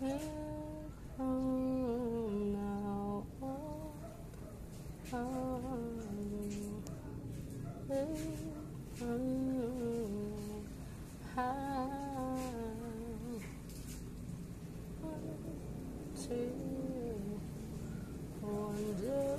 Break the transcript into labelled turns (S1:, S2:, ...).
S1: two, one, two.